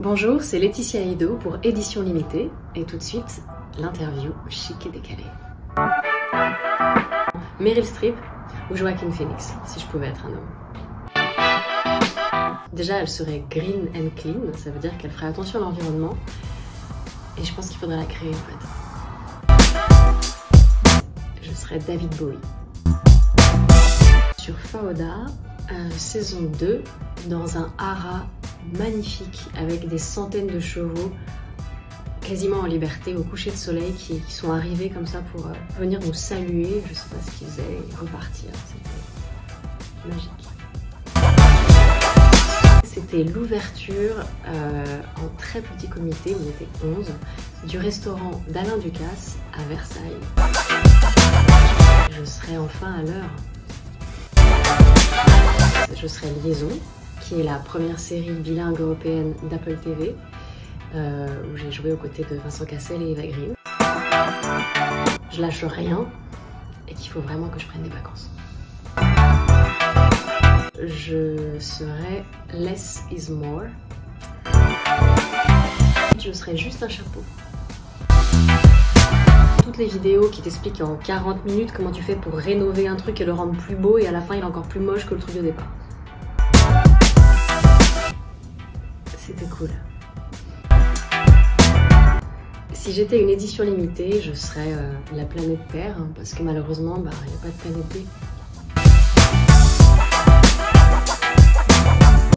Bonjour, c'est Laetitia Ido pour Édition Limitée et tout de suite l'interview chic et décalée. Meryl Streep ou Joaquin Phoenix, si je pouvais être un homme. Déjà, elle serait green and clean, ça veut dire qu'elle ferait attention à l'environnement et je pense qu'il faudrait la créer en fait. Je serais David Bowie. Sur Faoda, euh, saison 2, dans un haras magnifique avec des centaines de chevaux quasiment en liberté au coucher de soleil qui, sont arrivés comme ça pour euh, venir nous saluer, je sais pas ce qu'ils faisaient, repartir. C'était magique. C'était l'ouverture euh, en très petit comité, on était 11, du restaurant d'Alain Ducasse à Versailles. Je serai enfin à l'heure. Je serai Liaison, qui est la première série bilingue européenne d'Apple TV, euh, où j'ai joué aux côtés de Vincent Cassel et Eva Green. Je lâche rien et qu'il faut vraiment que je prenne des vacances. Je serai Less is More. Je serai juste un chapeau. Toutes les vidéos qui t'expliquent en 40 minutes comment tu fais pour rénover un truc et le rendre plus beau et à la fin il est encore plus moche que le truc de départ. C'était cool. Si j'étais une édition limitée, je serais euh, la planète Terre, hein, parce que malheureusement, bah, il n'y a pas de planète B.